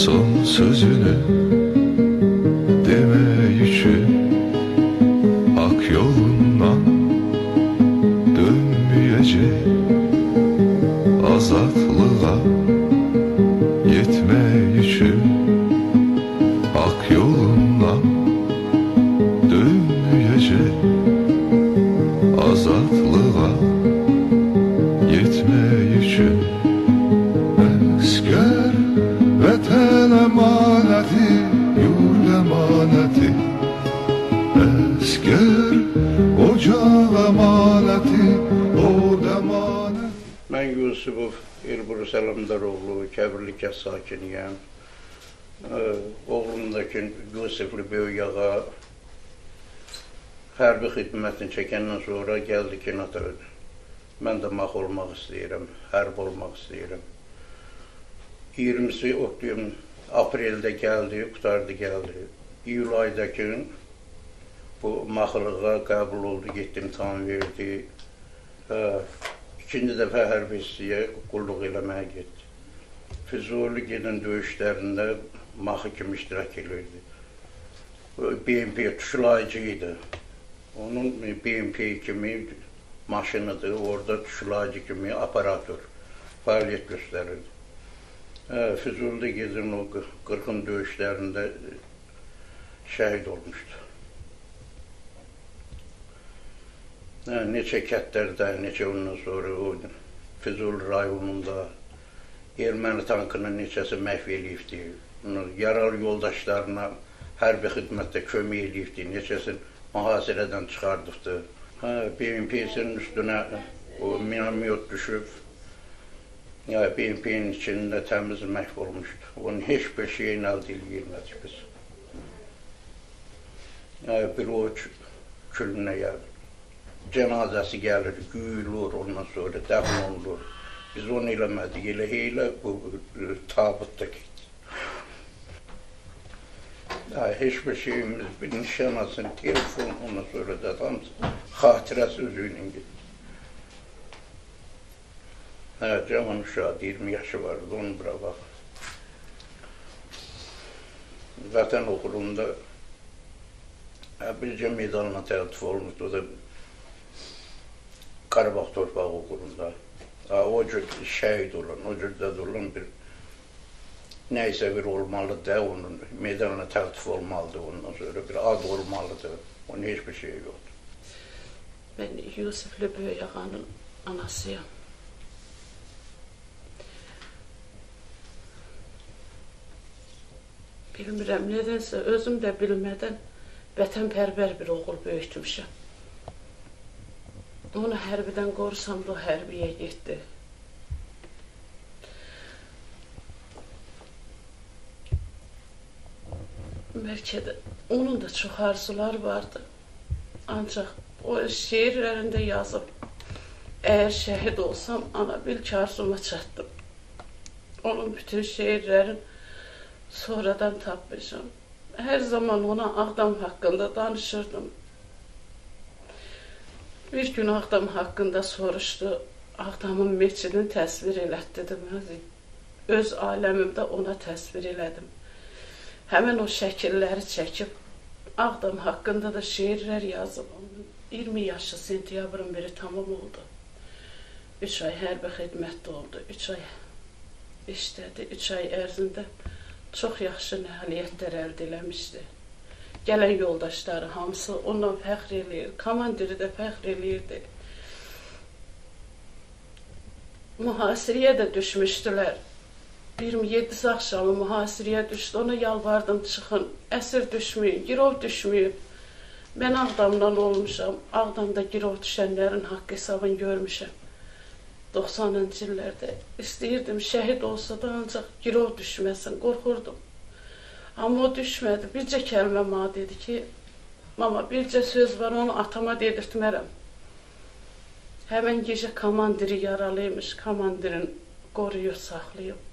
son sözünü deme yüçü hak yoluna dönmeyecek azatlığa yetme yüçü Yusubov İlbur Sələmdaroğlu, Kəbirlikə sakiniyəm. Ee, Oğlumdakı Yusuflu böyük ağa hərbi xidmətini çəkəndən sonra gəldi ki, nata mən də max olmaq istəyirəm, hərb olmaq istəyirəm. 20-si oktyabr, apreldə gəldi, qutardı gəldi. İyul aydakı bu maxlığa qəbul oldu, getdi imtahan verdi. Hə, ikinci dəfə hərbi hissəyə qulluq eləməyə getdi. Füzuli gedən döyüşlərində maxı kimi iştirak edirdi. BMP tuşlayıcı idi. Onun BMP kimi maşınıdır, orada tuşlayıcı kimi aparator fəaliyyət göstərirdi. Hə, Füzulidə gedən o 40-ın döyüşlərində şəhid olmuşdu. Hə, neçə kətlərdə, neçə ondan sonra o Füzuli rayonunda erməni tankının neçəsi məhv eləyibdi. Yaralı yoldaşlarına hərbi xidmətdə kömək eləyibdi, neçəsini mühasirədən çıxardıbdı. Hə, BMP-sinin üstünə o minamyot düşüb, ya BMP-nin içində təmiz məhv olmuşdu. Onun heç bir şeyini əldə edilmədik biz. Ya bir o külünə ya cənazəsi gəlir, güyülür, ondan sonra dəfn olunur. Biz onu eləmədik, elə elə bu e, tabutda getdi. Ya, heç bir şeyimiz, bir nişanasın, telefon, ondan sonra da hamısı xatirəsi üzüylə getdi. Hə, cavan uşaq, 20 yaşı vardı, onu bura bax. Vətən okulunda hə, bircə medalına təltif olmuşdu, o da Qarabağ torpağı. Ha, o cür şəhid olan, o cür də olan bir nəysə bir olmalıdır, onun medalına təltif olmalıdır, ondan sonra bir ad olmalıdır. Onun heç bir şey yoxdur. Ben Yusuf'lu Böyük Ağa'nın anasıyım. Bilmirəm, nədənsə özüm də bilmədən vətənpərvər bir oğul böyütmüşəm. Onu hərbidən qorusam da o hərbiyə getdi. Bəlkə də onun da çox arzuları vardı. Ancaq o şeirlərində yazıb, əgər şəhid olsam, ana bil ki, arzuma çatdım. Onun bütün şeirlərin sonradan tapmışam. Hər zaman ona Ağdam haqqında danışırdım. Bir gün Ağdam haqqında soruşdu. Ağdamın meçidini təsvir elətdi deməli. Öz aləmimdə ona təsvir elədim. Həmin o şəkilləri çəkib Ağdam haqqında da şeirlər yazıb. 20 yaşı sentyabrın biri tamam oldu. 3 ay hərbi xidmətdə oldu. 3 ay işlədi. 3 ay ərzində çox yaxşı nailiyyətlər əldə eləmişdi. Gələn yoldaşları hamısı ondan fəxr eləyir. Komandiri də fəxr eləyirdi. Mühasirəyə də düşmüşdülər. 27 axşamı mühasirəyə düşdü. Ona yalvardım çıxın. Əsir düşməyin, girov düşməyin. Mən Ağdamdan olmuşam. Ağdamda girov düşənlərin haqq hesabını görmüşəm. 90-cı illərdə istəyirdim şəhid olsa da ancaq girov düşməsin, qorxurdum. Amma o düşmədi. Bircə kəlmə mənə dedi ki, mama bircə söz var, onu atama dedirtmərəm. Həmin gecə komandiri yaralıymış, komandirin qoruyub, saxlayıb.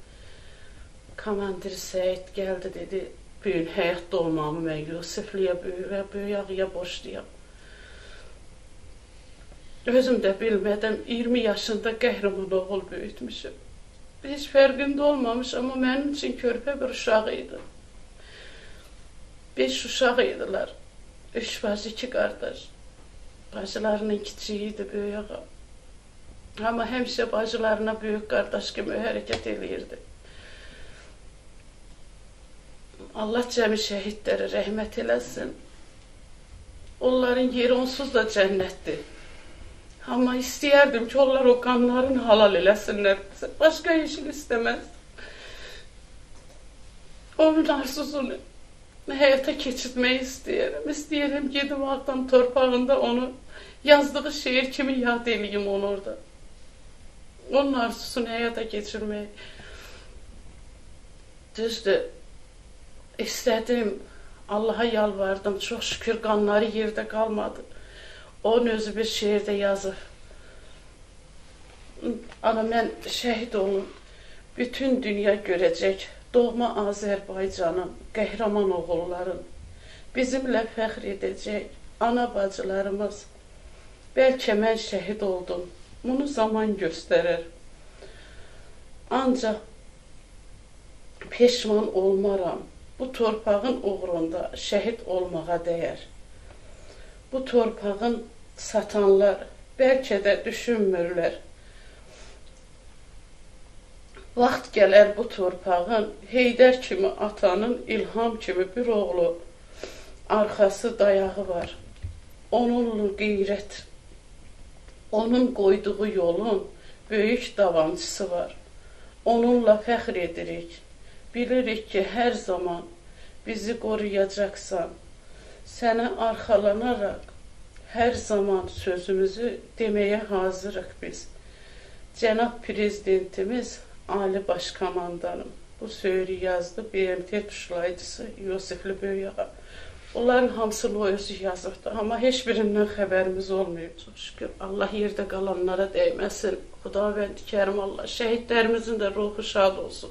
Komandir Səyid gəldi dedi, bu gün həyatda olmamı mən Yusifliyə böyük ağıya borçluyam. Özüm də bilmədən 20 yaşında qəhrəman oğul böyütmüşüm. Hiç farkında olmamış ama benim için körpe bir uşağıydı. Beş uşağıydılar. Üç bacı, iki kardeş. Bacılarının küçüğüydü büyüğü. Ama hemşe bacılarına büyük kardeş gibi hareket eləyirdi. Allah cəmi şəhidləri rəhmət eləsin. Onların yeri onsuz da cənnətdir. Ama istəyərdim ki, onlar o qanların halal eləsinlər. Başqa nə istəməz. Onun arzusunu həyata keçirtmək istəyirəm. İstəyirəm gedim Ağdam torpağında onu yazdığı şeir kimi yad eləyim onu orada. Onun arzusunu həyata keçirmək. Düzdür. İstədim. Allah'a yalvardım. Çox şükür qanları yerdə qalmadı. Onun özü bir şeirdə yazır. Ana mən şəhid olum. Bütün dünya görəcək doğma Azərbaycanın qəhrəman oğulların bizimlə fəxr edəcək ana bacılarımız. Bəlkə mən şəhid oldum. Bunu zaman göstərər. Ancaq peşman olmaram. Bu torpağın uğrunda şəhid olmağa dəyər. Bu torpağın satanlar bəlkə də düşünmürlər. Vaxt gələr bu torpağın Heydər kimi atanın İlham kimi bir oğlu arxası dayağı var. Onunla qeyrət, onun qoyduğu yolun böyük davamçısı var. Onunla fəxr edirik. Bilirik ki, hər zaman bizi qoruyacaqsan. Sənə arxalanaraq hər zaman sözümüzü deməyə hazırıq biz. Cənab prezidentimiz, Ali Başkomandanım bu söyürü yazdı BMT tuşlayıcısı Yosifli Böyüyağa. Onların hamısını özü yazırdı. Amma heç birindən xəbərimiz olmuyor. Çox şükür. Allah yerdə qalanlara dəyməsin. Xudavənd Kərim Allah. Şəhidlərimizin də ruhu şad olsun.